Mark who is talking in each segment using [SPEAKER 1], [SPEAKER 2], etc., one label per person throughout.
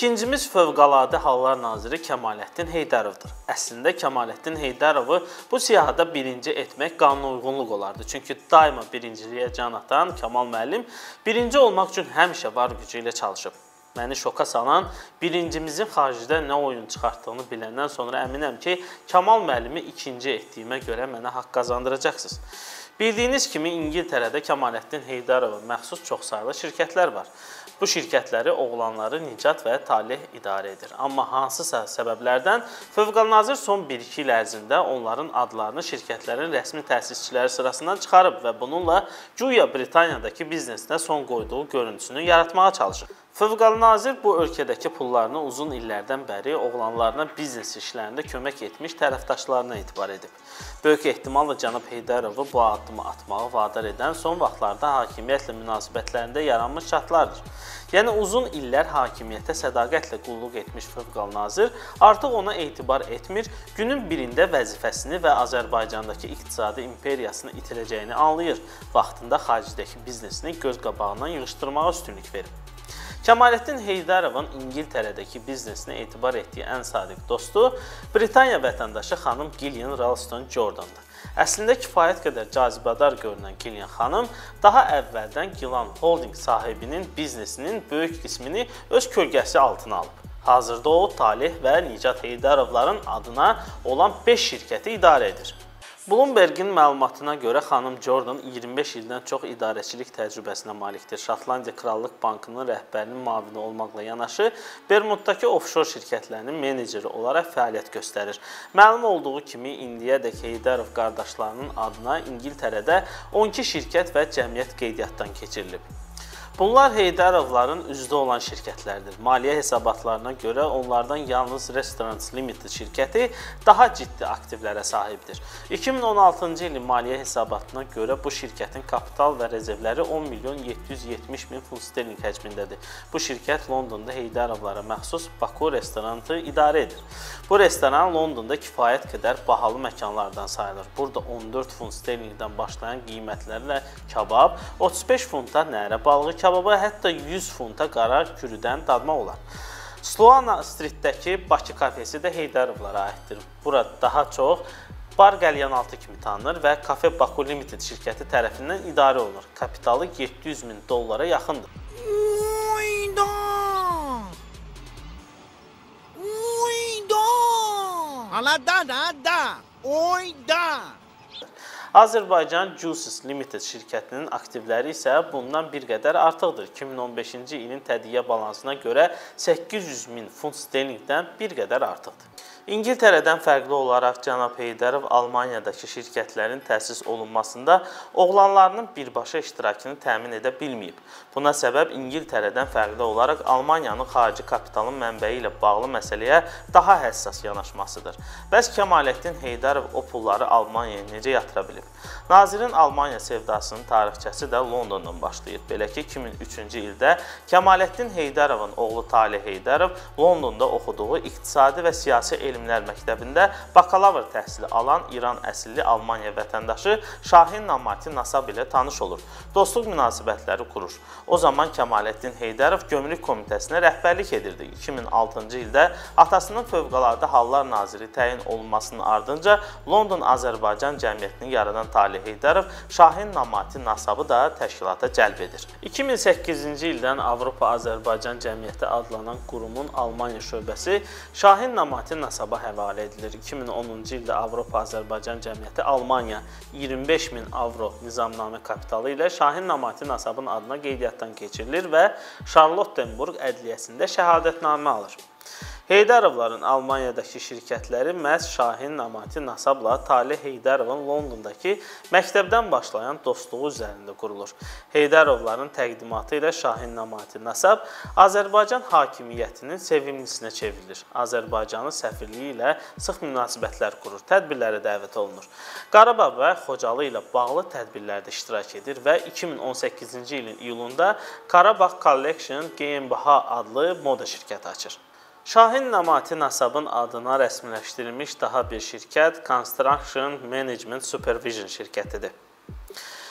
[SPEAKER 1] İkincimiz Fövqəladə Hallar naziri Kəmaləddin Heydərovdur. Əslində Kəmaləddin Heydərovu bu siyahıda birinci etmək qanunauyğunluq olardı. Çünki daima birinciliyə can atan Kamal müəllim birinci olmaq üçün həmişə var gücü ilə çalışıb. Məni şoka salan birincimizin xaricdə nə oyun çıxartdığını biləndən sonra əminəm ki, Kamal müəllimi ikinci etdiyimə görə mənə haqq qazandıracaqsınız. Bildiyiniz kimi İngiltərədə Kəmaləddin Heydərova məxsus çoxsaylı şirkətlər var. Bu şirkətləri oğlanları Nicat və Talih idarə edir. Amma hansısa səbəblərdən Fövqəlanazir son 1-2 il ərzində onların adlarını şirkətlərin rəsmi təsisçiləri sırasından çıxarıb və bununla güya Britaniyadakı biznesinə son qoyduğu görüntüsünü yaratmağa çalışır. Fövqəlanazir bu ölkədəki pullarını uzun illərdən bəri oğlanlarına biznes işlərində kömək etmiş tərəfdaşlarına etibar edib. Böyük ehtimalla cənab Heydərovu bu addımı atmağı vadar edən son vaxtlarda hakimiyyətlə münasibətlərində yaranmış şartlardır. Yəni uzun illər hakimiyyətə sədaqətlə qulluq etmiş Fövqəlanazir artıq ona etibar etmir, günün birində vəzifəsini və Azərbaycandakı iqtisadi imperiyasını itirəcəyini anlayır. Vaxtında xaricdəki biznesini göz qabağından yığışdırmağa üstünlük verib. Kəmaləddin Heydarovun İngiltərədəki biznesinə etibar etdiyi ən sadiq dostu Britaniya vətəndaşı xanım Gillian Ralston Jordandır. Əslində kifayət qədər cazibədar görünən Gillian xanım daha əvvəldən Gilan Holding sahibinin biznesinin böyük qismini öz kölgəsi altına alıb. Hazırda o Talih və Nicat Heydarovların adına olan 5 şirkəti idarə edir. Bloombergin məlumatına görə xanım Jordan 25 ildən çox idarəçilik təcrübəsinə malikdir. Şotlandiya Krallıq Bankının rəhbərinin müavini olmaqla yanaşı, Bermuddakı ofşor şirkətlərinin meneceri olaraq fəaliyyət göstərir. Məlum olduğu kimi indiyədək Heydərov qardaşlarının adına İngiltərədə 12 şirkət və cəmiyyət qeydiyyatdan keçirilib. Bunlar Heydərovların üzvdə olan şirkətlərdir. Maliyyə hesabatlarına görə onlardan yalnız Restaurants Limited şirkəti daha ciddi aktivlərə sahibdir. 2016-cı ilin maliyyə hesabatına görə bu şirkətin kapital və rezervləri 10 milyon 770 min funt sterling həcmindədir. Bu şirkət Londonda Heydərovlara məxsus Baku restoranı idarə edir. Bu restoran Londonda kifayət qədər bahalı məkanlardan sayılır. Burada 14 funt sterlingdən başlayan qiymətlərlə kabab, 35 funta nərə balığı kabab kababa hətta 100 funta qara kürüdən dadmaq olar. Sloana Streetdəki Bakı kafesi də Heydərovlara aiddir. Bura daha çox bar qəlyanaltı kimi tanınır və Cafe Baku Limited şirkəti tərəfindən idarə olunur. Kapitalı 700 min dollara yaxındır. Oyda!
[SPEAKER 2] Oyda! Ala da da da! Oyda!
[SPEAKER 1] Azərbaycan Juices Limited şirkətinin aktivləri isə bundan bir qədər artıqdır. 2015-ci ilin tədqiqat balansına görə 800 min funt sterlinqdən bir qədər artıqdır. İngiltərədən fərqli olaraq cənab Heydərov Almaniyadakı şirkətlərin təsis olunmasında oğlanlarının birbaşa iştirakını təmin edə bilməyib. Buna səbəb İngiltərədən fərqli olaraq Almaniyanın xarici kapitalın mənbəyi ilə bağlı məsələyə daha həssas yanaşmasıdır. Bəs Kəmaləddin Heydərov o pulları Almaniyaya necə yatıra bilib? Nazirin Almaniya sevdasının tarixçəsi də Londondan başlayır. Belə ki, 2003-cü ildə Kəmaləddin Heydərovun oğlu Talih Heydərov Londonda oxuduğu iqtisadi və siyasi elmlər məktəbində bakalavr təhsili alan İran əsilli Almaniya vətəndaşı Şahin Namati Nasab ilə tanış olur. Dostluq münasibətləri qurur. O zaman Kəmaləddin Heydərov Gömrük Komitəsinə rəhbərlik edirdi. 2006-cı ildə atasının Fövqəladə Hallar naziri təyin olunmasının ardınca London Azərbaycan cəmiyyətini yaradan Talih Heydərov Şahin Namati Nasabı da təşkilata cəlb edir. 2008-ci ildən Avropa Azərbaycan Cəmiyyəti adlanan qurumun Almaniya şöbəsi Şahin Namati Nasabı hesaba həvalə edilir. 2010-cu ildə Avropa Azərbaycan Cəmiyyəti Almaniya 25 min avro nizamnamə kapitalı ilə Şahin Namati Nasabın adına qeydiyyatdan keçirilir və Charlottenburg ədliyyəsində şəhadətnamə alır. Heydarovların Almaniyadakı şirkətləri məhz Şahin Namati Nasabla Talih Heydarovun Londondakı məktəbdən başlayan dostluğu üzərində qurulur. Heydarovların təqdimatı ilə Şahin Namati Nasab Azərbaycan hakimiyyətinin sevimlisinə çevrilir. Azərbaycanın səfirliyi ilə sıx münasibətlər qurur, tədbirlərə dəvət olunur. Qarabağ və Xocalı ilə bağlı tədbirlərdə iştirak edir və 2018-ci ilin iyulunda Qarabağ Collection GmbH adlı moda şirkəti açır. Şahin Namati Nasabın adına rəsmiləşdirilmiş daha bir şirkət Construction Management Supervision şirkətidir.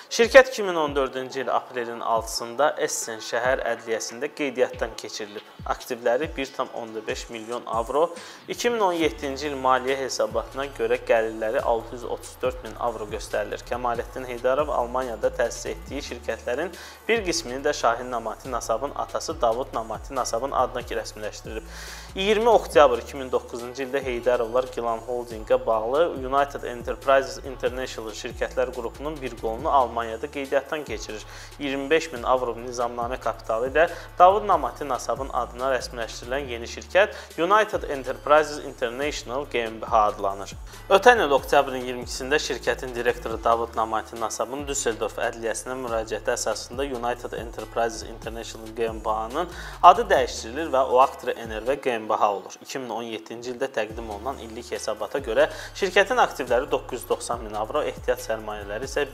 [SPEAKER 1] Şirkət 2014-cü il aprelin 6-sında Essen şəhər ədliyyəsində qeydiyyatdan keçirilib. Aktivləri 1,5 milyon avro. 2017-ci il maliyyə hesabatına görə gəlirləri 634 min avro göstərilir. Kəmaləddin Heydarov Almaniyada təsis etdiyi şirkətlərin bir qismini də Şahin Namati Nasabın atası Davud Namati Nasabın adına rəsmiləşdirib. 20 oktyabr 2009-cu ildə Heydarovlar Gilan Holdinqə bağlı United Enterprises International şirkətlər qrupunun bir qolunu Almaniyada qeydiyyatdan keçirir. 25 min avro nizamnamə kapitalı ilə Davud Namati Nasabın adına rəsmiləşdirilən yeni şirkət United Enterprises International GmbH adlanır. Ötən il oktyabrın 22-sində şirkətin direktoru Davud Namati Nasabın Düsseldorf ədliyyəsinə müraciəti əsasında United Enterprises International GmbH-nın adı dəyişdirilir və Oaktre Enerve GmbH olur. 2017-ci ildə təqdim olunan illik hesabata görə şirkətin aktivləri 990 min avro, ehtiyat sərmayələri isə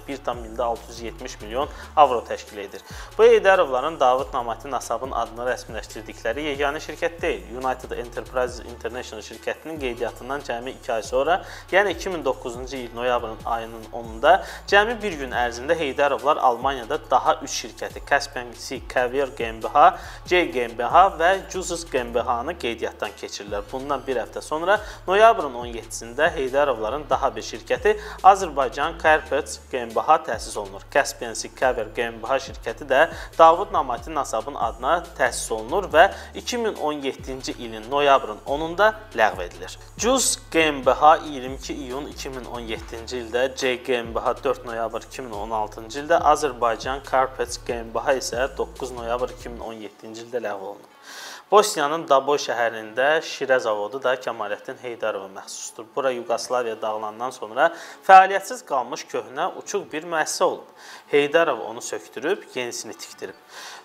[SPEAKER 1] 1,670 milyon avro təşkil edir. Bu Heydərovların Davud Namati Nasabın adını rəsmiləşdirdikləri yeganə şirkət deyil. United Enterprises International şirkətinin qeydiyyatından cəmi 2 ay sonra, yəni 2009-cu il noyabrın ayının 10-da cəmi bir gün ərzində Heydərovlar Almaniyada daha 3 şirkəti Caspian Sea Caviar GmbH, J GmbH və Juices GmbH-nı qeydiyyatdan keçirirlər. Bundan bir həftə sonra noyabrın 17-sində Heydərovların daha bir şirkəti Azərbaycan Carpets GmbH təsis olunur. Caspian Sea Caviar GmbH şirkəti də Davud Namati Nasabın adına təsis olunur və 2017-ci ilin noyabrın 10-da ləğv edilir. Juice GmbH 22 iyun 2017-ci ildə, J GmbH 4 noyabr 2016-cı ildə, Azərbaycan Carpets GmbH isə 9 noyabr 2017-ci ildə ləğv olunub. Bosniyanın Daboy şəhərində şirə zavodu da Kəmaləddin Heydarova məxsusdur. Bura Yuqoslaviya dağılandan sonra fəaliyyətsiz qalmış köhnə uçuq bir müəssisə olub. Heydarov onu sökdürüb, yenisini tikdirib.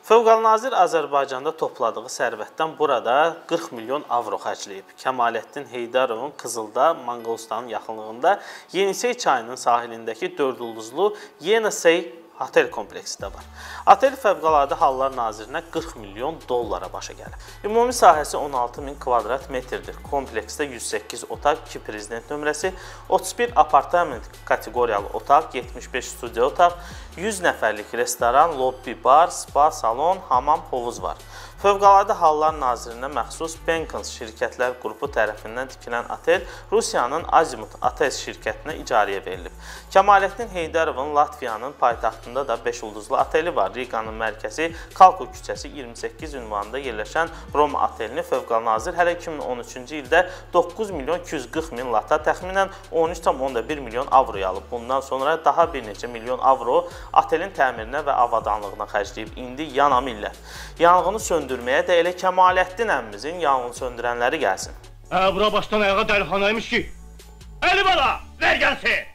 [SPEAKER 1] Fövqəlnazir Azərbaycanda topladığı sərvətdən burada 40 milyon avro xərcləyib. Kəmaləddin Heydarovun Qızılda, Manqolistanın yaxınlığında Yenisey çayının sahilindəki 4 ulduzlu Yenisey otel kompleksi də var. Otel Fəvqəladə Hallar Nazirinə 40 milyon dollara başa gəlir. Ümumi sahəsi 16 min kvadrat metrdir. Kompleksdə 108 otaq, 2 prezident nömrəsi, 31 apartament kateqoriyalı otaq, 75 studiya otaq, 100 nəfərlik restoran, lobbi, bar, spa, salon, hamam, hovuz var. Fövqəladə Hallar Nazirinə məxsus Benkens şirkətlər qrupu tərəfindən tikilən otel Rusiyanın Azimut Ates şirkətinə icarəyə verilib. Kəmaləddin Heydarovun Latviyanın paytaxtında da 5 ulduzlu oteli var. Riqanın mərkəzi Kalko küçəsi 28 ünvanında yerləşən Roma otelini Fövqəladə Nazir hələ 2013-cü ildə 9 milyon 240 min lata, təxminən 13,1 milyon avroya alıb. Bundan sonra daha bir neçə milyon avro otelin təmirinə və avadanlığına xərcləyib. İndi yanamillər. Yanğını söndürməyə də elə Kəmaləddin əmmimizin yanğın söndürənləri gəlsin.
[SPEAKER 3] Hə, bura başdan ayağa dəlixanaymış ki. Əli bala, ver gəlsin.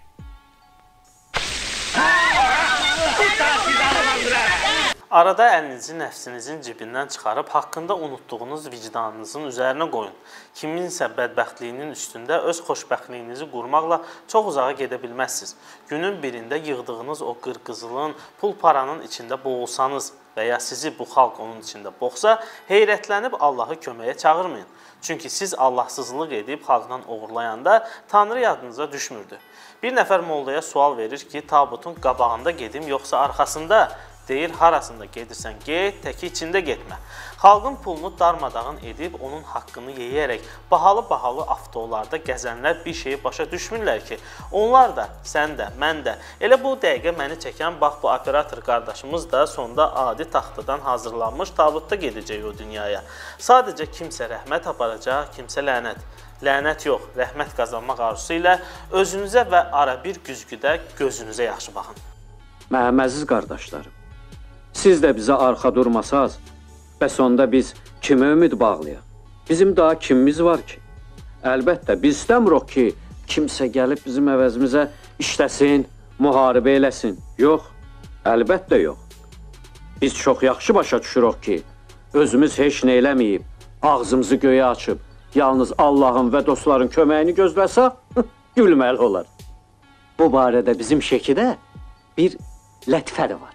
[SPEAKER 1] Arada əlinizi nəfsinizin cibindən çıxarıb haqqında unutduğunuz vicdanınızın üzərinə qoyun. Kiminsə bədbəxtliyinin üstündə öz xoşbəxtliyinizi qurmaqla çox uzağa gedə bilməzsiniz. Günün birində yığdığınız o qırqızılın, pul paranın içində boğulsanız və ya sizi bu xalq onun içində boğsa, heyrətlənib Allahı köməyə çağırmayın. Çünki siz Allahsızlıq edib xalqdan oğurlayanda Tanrı yadınıza düşmürdü. Bir nəfər mollaya sual verir ki, tabutun qabağında gedim yoxsa arxasında? Deyir, harasında gedirsən, get, təki içində getmə. Xalqın pulunu darmadağın edib onun haqqını yeyərək bahalı-bahalı avtolarda gəzənlər bir şeyi başa düşmürlər ki, onlar da, sən də, mən də, elə bu dəqiqə məni çəkən bax bu operator qardaşımız da sonda adi taxtadan hazırlanmış tabutda gedəcək o dünyaya. Sadəcə kimsə rəhmət aparacaq, kimsə lənət. Lənət yox, rəhmət qazanmaq arzusu ilə özünüzə və ara bir güzgüdə gözünüzə yaxşı baxın.
[SPEAKER 4] Mənim əziz qardaşlarım, siz də bizə arxa durmasaz, bəs onda biz kimə ümid bağlayaq? Bizim daha kimimiz var ki? Əlbəttə, biz istəmirik ki, kimsə gəlib bizim əvəzimizə işləsin, müharibə eləsin. Yox, əlbəttə yox. Biz çox yaxşı başa düşürük ki, özümüz heç nə eləməyib, ağzımızı göyə açıb, yalnız Allahın və dostların köməyini gözləsək, gülməli olar. Bu barədə bizim Şəkidə bir lətifə də var.